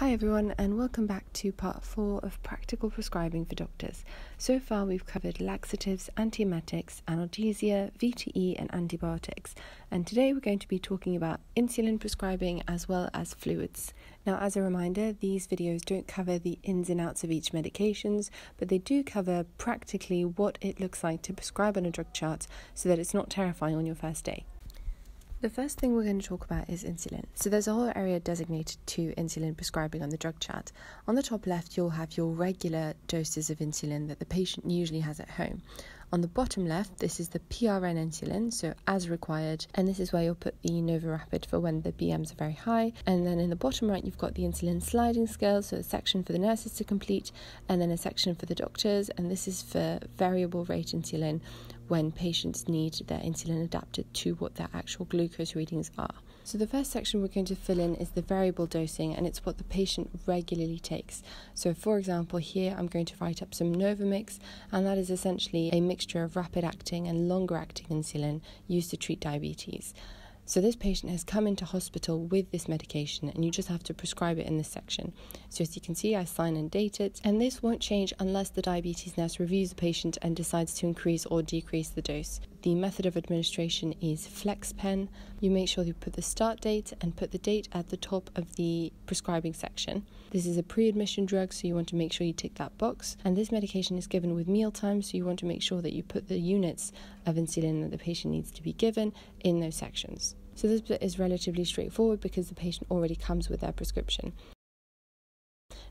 Hi, everyone, and welcome back to part four of practical prescribing for doctors. So far, we've covered laxatives, antiemetics, analgesia, VTE, and antibiotics. And today, we're going to be talking about insulin prescribing as well as fluids. Now, as a reminder, these videos don't cover the ins and outs of each medications, but they do cover practically what it looks like to prescribe on a drug chart so that it's not terrifying on your first day. The first thing we're going to talk about is insulin. So there's a whole area designated to insulin prescribing on the drug chart. On the top left, you'll have your regular doses of insulin that the patient usually has at home. On the bottom left, this is the PRN insulin, so as required, and this is where you'll put the NovoRapid for when the BMs are very high. And then in the bottom right, you've got the insulin sliding scale, so a section for the nurses to complete, and then a section for the doctors, and this is for variable rate insulin when patients need their insulin adapted to what their actual glucose readings are. So, the first section we're going to fill in is the variable dosing, and it's what the patient regularly takes. So, for example, here I'm going to write up some NovoMix, and that is essentially a mixture of rapid acting and longer acting insulin used to treat diabetes. So, this patient has come into hospital with this medication, and you just have to prescribe it in this section. So, as you can see, I sign and date it, and this won't change unless the diabetes nurse reviews the patient and decides to increase or decrease the dose. The method of administration is FlexPen. You make sure you put the start date and put the date at the top of the prescribing section. This is a pre admission drug, so you want to make sure you tick that box. And this medication is given with mealtime, so you want to make sure that you put the units of insulin that the patient needs to be given in those sections. So this bit is relatively straightforward because the patient already comes with their prescription.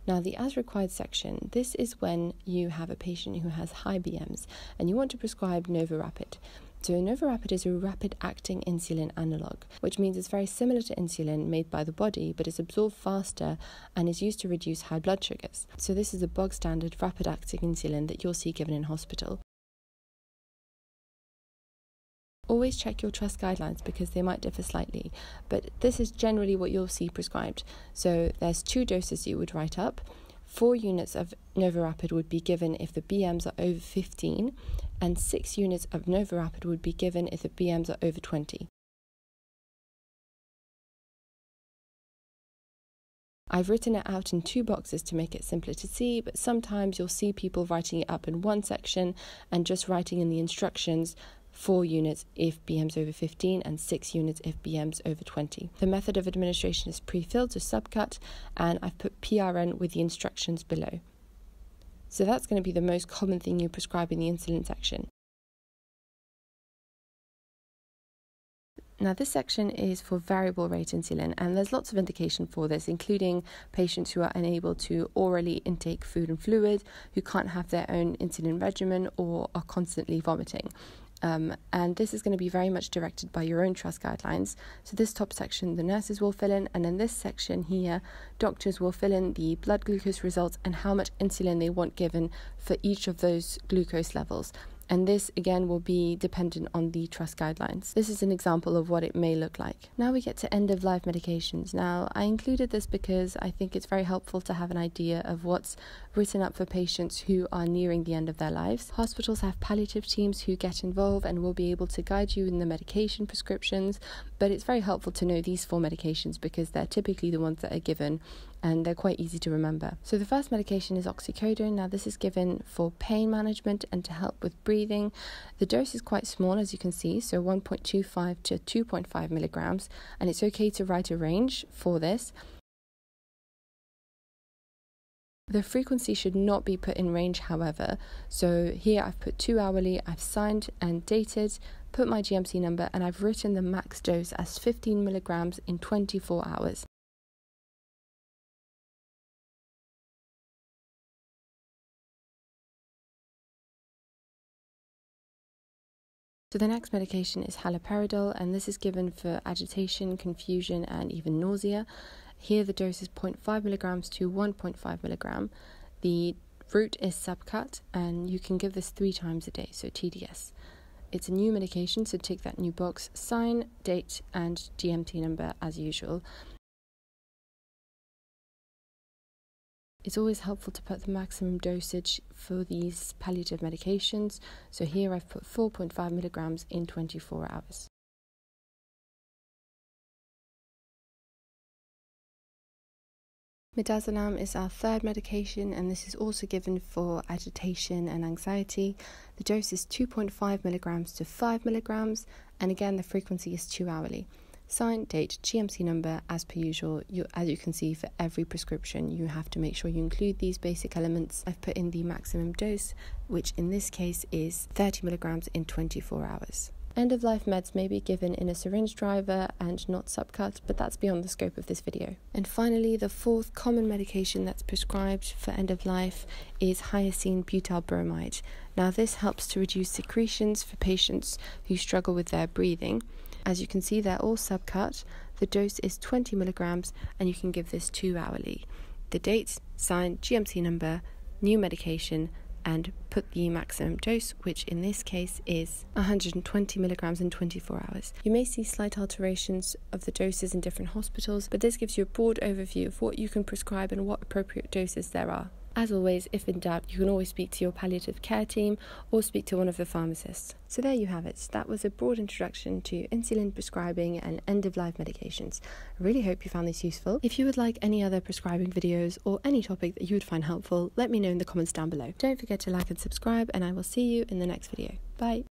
Now, the as required section, this is when you have a patient who has high BMs and you want to prescribe NovoRapid. So, NovoRapid is a rapid acting insulin analog, which means it's very similar to insulin made by the body, but is absorbed faster and is used to reduce high blood sugars. So, this is a bog standard rapid acting insulin that you'll see given in hospital. Always check your trust guidelines because they might differ slightly, but this is generally what you'll see prescribed. So there's two doses you would write up. Four units of NovoRapid would be given if the BMs are over 15, and six units of NovoRapid would be given if the BMs are over 20. I've written it out in two boxes to make it simpler to see, but sometimes you'll see people writing it up in one section and just writing in the instructions 4 units if BM's over 15, and 6 units if BM's over 20. The method of administration is pre-filled to subcut, and I've put PRN with the instructions below. So that's going to be the most common thing you prescribe in the insulin section. Now, this section is for variable rate insulin, and there's lots of indication for this, including patients who are unable to orally intake food and fluid, who can't have their own insulin regimen, or are constantly vomiting. Um, and this is going to be very much directed by your own trust guidelines. So, this top section the nurses will fill in, and in this section here, doctors will fill in the blood glucose results and how much insulin they want given for each of those glucose levels and this again will be dependent on the trust guidelines. This is an example of what it may look like. Now we get to end of life medications. Now, I included this because I think it's very helpful to have an idea of what's written up for patients who are nearing the end of their lives. Hospitals have palliative teams who get involved and will be able to guide you in the medication prescriptions, but it's very helpful to know these four medications because they're typically the ones that are given and they're quite easy to remember. So, the first medication is oxycodone. Now, this is given for pain management and to help with breathing. The dose is quite small, as you can see, so 1.25 to 2.5 milligrams, and it's okay to write a range for this. The frequency should not be put in range, however. So here I've put two hourly, I've signed and dated, put my GMC number, and I've written the max dose as 15 milligrams in 24 hours. So the next medication is haloperidol, and this is given for agitation, confusion, and even nausea. Here the dose is 0.5 milligrams to 1.5 milligram. The route is subcut, and you can give this three times a day, so TDS. It's a new medication, so tick that new box, sign, date, and GMC number as usual. It's always helpful to put the maximum dosage for these palliative medications. So here I've put 4.5 milligrams in 24 hours. Midazolam is our third medication, and this is also given for agitation and anxiety. The dose is 2.5 milligrams to 5 milligrams, and again, the frequency is two hourly. Sign, date, GMC number, as per usual. You, as you can see, for every prescription, you have to make sure you include these basic elements. I've put in the maximum dose, which in this case is 30 milligrams in 24 hours. End of life meds may be given in a syringe driver and not subcut, but that's beyond the scope of this video. And finally, the fourth common medication that's prescribed for end of life is hyoscine butylbromide. Now, this helps to reduce secretions for patients who struggle with their breathing. As you can see, they're all subcut. The dose is 20 milligrams, and you can give this two hourly. The date, sign, GMC number, new medication, and put the maximum dose, which in this case is 120 milligrams in 24 hours. You may see slight alterations of the doses in different hospitals, but this gives you a broad overview of what you can prescribe and what appropriate doses there are. As always, if in doubt, you can always speak to your palliative care team or speak to one of the pharmacists. So, there you have it. That was a broad introduction to insulin prescribing and end of life medications. I really hope you found this useful. If you would like any other prescribing videos or any topic that you would find helpful, let me know in the comments down below. Don't forget to like and subscribe, and I will see you in the next video. Bye.